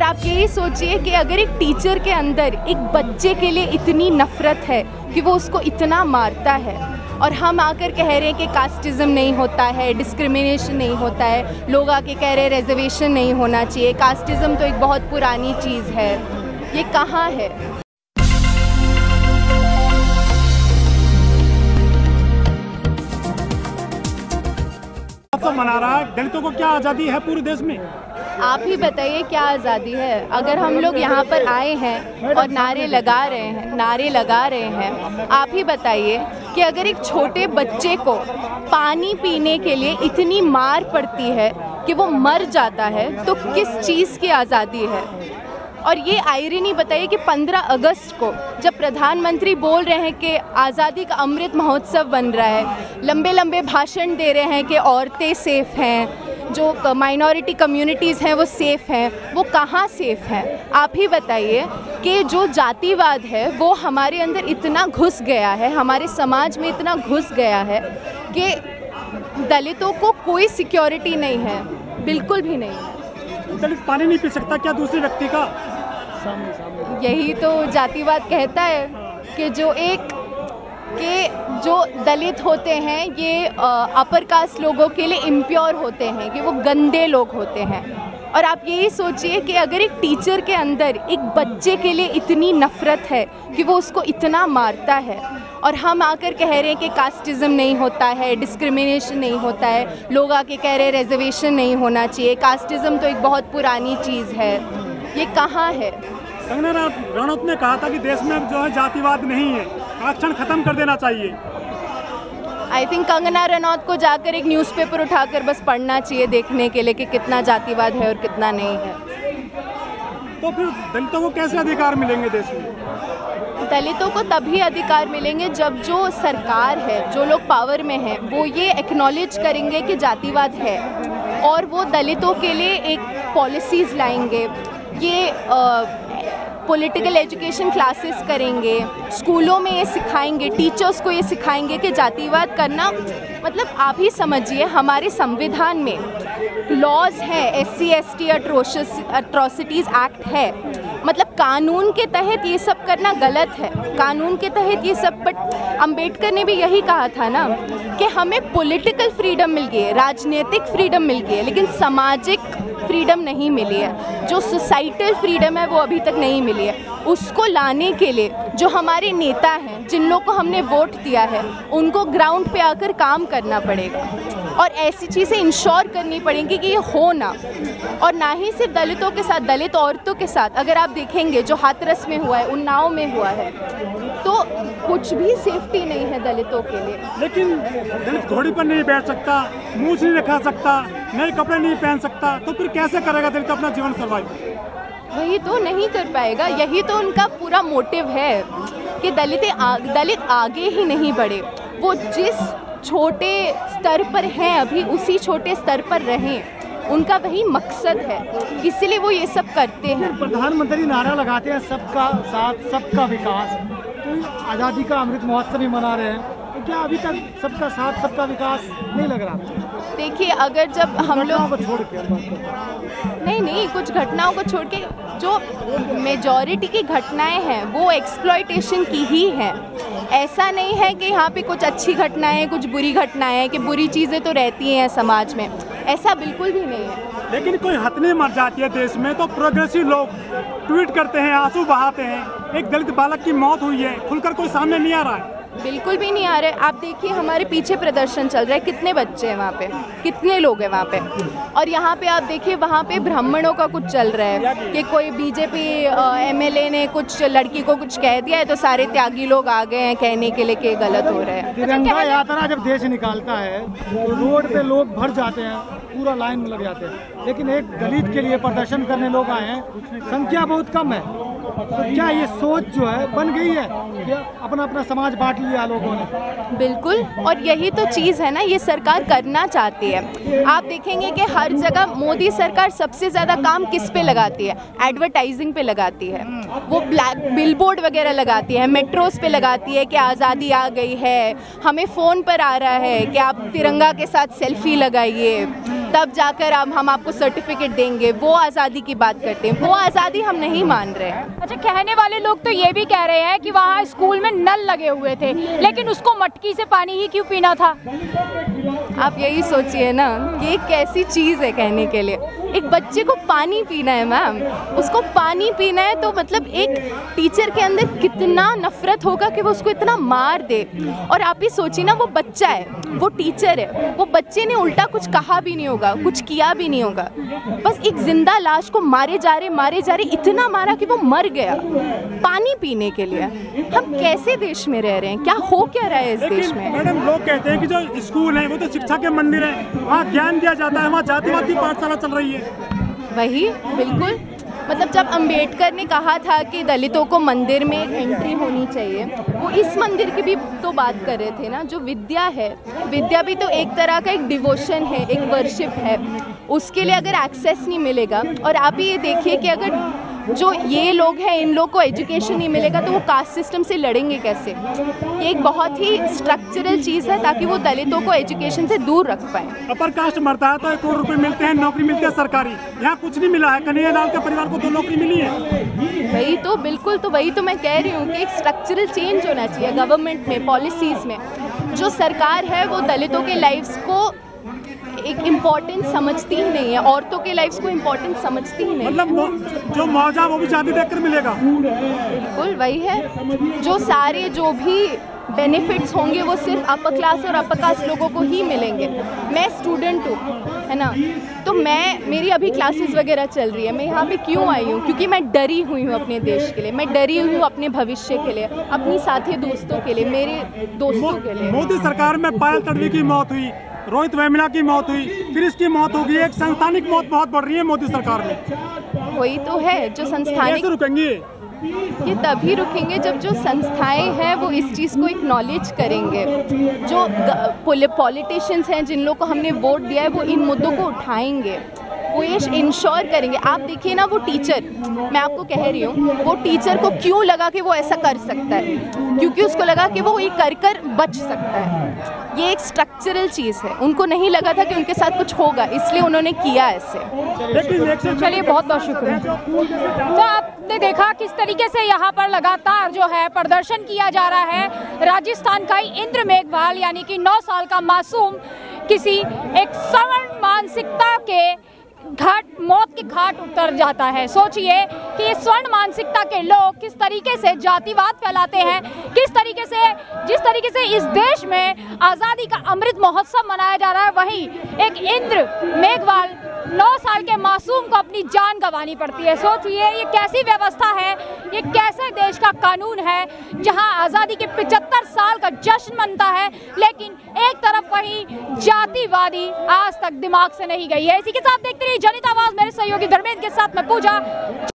और आप यही सोचिए कि अगर एक टीचर के अंदर एक बच्चे के लिए इतनी नफरत है कि वो उसको इतना मारता है, और हम आकर कह रहे हैं कि कास्टिज़म नहीं होता है डिस्क्रिमिनेशन नहीं होता है, लोग आके कह रहे हैं रिजर्वेशन नहीं होना चाहिए। कास्टिज़म तो एक बहुत पुरानी चीज़ है। ये कहाँ है? मना रहा है। दलितों को क्या आज़ादी है पूरे देश में? आप ही बताइए क्या आज़ादी है? अगर हम लोग यहाँ पर आए हैं और नारे लगा रहे हैं, नारे लगा रहे हैं, आप ही बताइए कि अगर एक छोटे बच्चे को पानी पीने के लिए इतनी मार पड़ती है कि वो मर जाता है तो किस चीज़ की आज़ादी है? और ये आयरनी बताइए कि 15 अगस्त को जब प्रधानमंत्री बोल रहे हैं कि आज़ादी का अमृत महोत्सव बन रहा है लंबे लंबे भाषण दे रहे हैं कि औरतें सेफ़ हैं जो माइनॉरिटी कम्युनिटीज़ हैं वो सेफ़ हैं। वो कहाँ सेफ़ हैं? आप ही बताइए कि जो जातिवाद है वो हमारे अंदर इतना घुस गया है हमारे समाज में इतना घुस गया है कि दलितों को कोई सिक्योरिटी नहीं है। बिल्कुल भी नहीं दलित पानी नहीं पी सकता क्या दूसरे व्यक्ति का? यही तो जातिवाद कहता है कि जो एक के जो दलित होते हैं, ये अपर कास्ट लोगों के लिए इम्प्योर होते हैं, कि वो गंदे लोग होते हैं। और आप यही सोचिए कि अगर एक टीचर के अंदर एक बच्चे के लिए इतनी नफ़रत है कि वो उसको इतना मारता है, और हम आकर कह रहे हैं कि कास्टिज़म नहीं होता है डिस्क्रिमिनेशन नहीं होता है, लोग आके कह रहे हैं रिजर्वेशन नहीं होना चाहिए कास्टिज़म तो एक बहुत पुरानी चीज़ है। ये कहाँ है? कंगना ने कहा था कि देश में जो है जातिवाद नहीं है। आरक्षण खत्म कर देना चाहिए। आई थिंक कंगना रनौत को जाकर एक न्यूज़पेपर उठाकर बस पढ़ना चाहिए देखने के लिए कि कितना जातिवाद है और कितना नहीं है। तो फिर दलितों को कैसे अधिकार मिलेंगे देश में? दलितों को तभी अधिकार मिलेंगे जब जो सरकार है जो लोग पावर में हैं वो ये एक्नॉलेज करेंगे कि जातिवाद है और वो दलितों के लिए एक पॉलिसीज़ लाएँगे। ये पॉलिटिकल एजुकेशन क्लासेस करेंगे स्कूलों में ये सिखाएँगे टीचर्स को ये सिखाएँगे कि जातिवाद करना मतलब आप ही समझिए हमारे संविधान में लॉज हैं S C S T atrocities act है। मतलब कानून के तहत ये सब करना गलत है। कानून के तहत ये सब बट अंबेडकर ने भी यही कहा था ना कि हमें पॉलिटिकल फ्रीडम मिल गई है, राजनीतिक फ्रीडम मिल गई है, लेकिन सामाजिक फ्रीडम नहीं मिली है। जो सोसाइटल फ्रीडम है, वो अभी तक नहीं मिली है। उसको लाने के लिए जो हमारे नेता हैं, जिन लोग को हमने वोट दिया है, उनको ग्राउंड पे आकर काम करना पड़ेगा। और ऐसी चीज़ें इंश्योर करनी पड़ेंगी कि ये हो ना। और ना ही सिर्फ़ दलितों के साथ, दलित औरतों के साथ। अगर आप देखेंगे, जो हाथरस में हुआ है, उन्नाव में हुआ है तो कुछ भी सेफ्टी नहीं है दलितों के लिए। लेकिन दलित घोड़ी पर नहीं बैठ सकता। मूछ नहीं रखा सकता नए कपड़े नहीं पहन सकता तो फिर कैसे करेगा दलित अपना जीवन सर्वाइव वही तो नहीं कर पाएगा। यही तो उनका पूरा मोटिव है कि दलित आ, दलित आगे ही नहीं बढ़े। वो जिस छोटे स्तर पर हैं अभी उसी छोटे स्तर पर रहें। उनका वही मकसद है। इसीलिए वो ये सब करते हैं। प्रधानमंत्री नारा लगाते हैं सबका साथ सबका विकास। तो आज़ादी का अमृत महोत्सव भी मना रहे हैं। तो क्या अभी तक सबका साथ सबका विकास नहीं लग रहा? देखिए अगर जब हम लोग छोड़ के नहीं नहीं कुछ घटनाओं को छोड़ के जो मेजॉरिटी की घटनाएँ हैं वो एक्सप्लॉयटेशन की ही हैं। ऐसा नहीं है कि यहाँ पे कुछ अच्छी घटनाएँ कुछ बुरी घटनाएँ कि बुरी चीज़ें तो रहती हैं समाज में। ऐसा बिल्कुल भी नहीं है। लेकिन कोई हथनी मर जाती है देश में तो प्रोग्रेसिव लोग ट्वीट करते हैं आँसू बहाते हैं एक दलित बालक की मौत हुई है खुलकर कोई सामने नहीं आ रहा है। बिल्कुल भी नहीं आ रहे। आप देखिए हमारे पीछे प्रदर्शन चल रहा है। कितने बच्चे हैं वहाँ पे? कितने लोग हैं वहाँ पे? और यहाँ पे आप देखिए वहाँ पे ब्राह्मणों का कुछ चल रहा है कि कोई बीजेपी एमएलए ने कुछ लड़की को कुछ कह दिया है तो सारे त्यागी लोग आ गए हैं कहने के लिए कि गलत हो रहा है। तिरंगा यात्रा जब देश निकालता है तो रोड पे लोग भर जाते हैं पूरा लाइन में लग जाते हैं। लेकिन एक दलित के लिए प्रदर्शन करने लोग आए हैं संख्या बहुत कम है। तो क्या ये सोच जो है बन गई है कि अपना अपना समाज बांट लिया लोगों ने? बिल्कुल, और यही तो चीज़ है ना, ये सरकार करना चाहती है। आप देखेंगे कि हर जगह मोदी सरकार सबसे ज़्यादा काम किस पे लगाती है? एडवर्टाइजिंग पे लगाती है। वो ब्लैक बिलबोर्ड वगैरह लगाती है मेट्रोस पे लगाती है कि आज़ादी आ गई है। हमें फ़ोन पर आ रहा है कि आप तिरंगा के साथ सेल्फी लगाइए। तब जाकर अब हम आपको सर्टिफिकेट देंगे। वो आज़ादी की बात करते हैं। वो आज़ादी हम नहीं मान रहे हैं। अच्छा कहने वाले लोग तो ये भी कह रहे हैं कि वहाँ स्कूल में नल लगे हुए थे, लेकिन उसको मटकी से पानी ही क्यों पीना था? आप यही सोचिए ना कि ये कैसी चीज़ है कहने के लिए। एक बच्चे को पानी पीना है मैम। उसको पानी पीना है तो मतलब एक टीचर के अंदर कितना नफरत होगा कि वो उसको इतना मार दे। और आप ही सोचिए ना वो बच्चा है वो टीचर है वो बच्चे ने उल्टा कुछ कहा भी नहीं होगा कुछ किया भी नहीं होगा। बस एक ज़िंदा लाश को मारे जा रहे मारे जा रहे इतना मारा कि वो मर गया। पानी पीने के लिए। हम कैसे देश में रह रहे हैं? क्या हो क्या रहा है इस देश में? मैडम लोग कहते हैं कि जो स्कूल है वो तो शिक्षा के मंदिर है। वहाँ ज्ञान दिया जाता है, वहाँ जातिवाद की पाठशाला चल रही है। वही, बिल्कुल। मतलब जब अंबेडकर ने कहा था कि दलितों को मंदिर में एंट्री होनी चाहिए, वो इस मंदिर की भी तो बात कर रहे थे ना, जो विद्या है। विद्या भी तो एक तरह का एक डिवोशन है, एक वर्शिप है। उसके लिए अगर एक्सेस नहीं मिलेगा, और आप ही ये देखिए कि अगर जो ये लोग हैं इन लोग को एजुकेशन नहीं मिलेगा तो वो कास्ट सिस्टम से लड़ेंगे कैसे? ये एक बहुत ही स्ट्रक्चरल चीज़ है ताकि वो दलितों को एजुकेशन से दूर रख पाए। अपर कास्ट मरता है तो एक करोड़ रुपए मिलते हैं नौकरी मिलती है सरकारी। यहाँ कुछ नहीं मिला है कन्हैया लाल के परिवार को तो नौकरी मिली है। वही तो बिल्कुल तो वही तो मैं कह रही हूँ कि एक स्ट्रक्चरल चेंज होना चाहिए गवर्नमेंट में पॉलिसीज़ में। जो सरकार है वो दलितों के लाइफ्स को एक इम्पोर्टेंस समझती ही नहीं है औरतों के लाइफ को इम्पोर्टेंस समझती ही नहीं मतलब जो मौजा वो भी जाति देखकर मिलेगा। बिल्कुल वही है। जो सारे जो भी बेनिफिट्स होंगे वो सिर्फ़ अपर क्लास और अपर कास्ट लोगों को ही मिलेंगे। मैं स्टूडेंट हूँ है ना? तो मैं मेरी अभी क्लासेस वगैरह चल रही है। मैं यहाँ पे क्यों आई हूँ? क्योंकि मैं डरी हुई हूँ अपने देश के लिए। मैं डरी हुई हूँ अपने भविष्य के लिए अपनी साथी दोस्तों के लिए मेरे दोस्तों के लिए। मोदी सरकार में पायल तड़वी की मौत हुई। रोहित वेमिला की मौत हुई फिर इसकी मौत होगी। एक संस्थानिक मौत बहुत बढ़ रही है मोदी सरकार में। वही तो है जो संस्थानिक रुकेंगे? ये? तभी रुकेंगे जब जो संस्थाएँ हैं वो इस चीज़ को एक्नॉलेज करेंगे। जो पॉलिटिशियंस हैं जिन लोगों को हमने वोट दिया है वो इन मुद्दों को उठाएँगे। वो ये इंश्योर करेंगे। आप देखिए ना वो टीचर मैं आपको कह रही हूँ, वो टीचर को क्यों लगा कि वो ऐसा कर सकता है? क्योंकि उसको लगा कि वो ये कर कर बच सकता है। ये एक स्ट्रक्चरल चीज़ है। उनको नहीं लगा था कि उनके साथ कुछ होगा, इसलिए उन्होंने किया ऐसे। चलिए, बहुत बहुत शुक्रिया। तो आपने देखा किस तरीके से यहाँ पर लगातार जो है प्रदर्शन किया जा रहा है। राजस्थान का इंद्र मेघवाल, यानी कि 9 साल का मासूम, किसी एक सवर्ण मानसिकता के घाट, मौत के घाट उतर जाता है। सोचिए कि ये स्वर्ण मानसिकता के लोग किस तरीके से जातिवाद फैलाते हैं, किस तरीके से, जिस तरीके से इस देश में आज़ादी का अमृत महोत्सव मनाया जा रहा है, वही एक इंद्र मेघवाल नौ साल के मासूम को अपनी जान गंवानी पड़ती है। सोचिए, ये कैसी व्यवस्था है? ये कैसे देश का कानून है, जहाँ आज़ादी के 75 साल का जश्न मनता है, लेकिन एक तरफ़ वही जातिवादी आज तक दिमाग से नहीं गई है। इसी के साथ देखते रहिए जनित आवाज़। मेरे सहयोगी धर्मेंद्र के साथ मैं पूजा।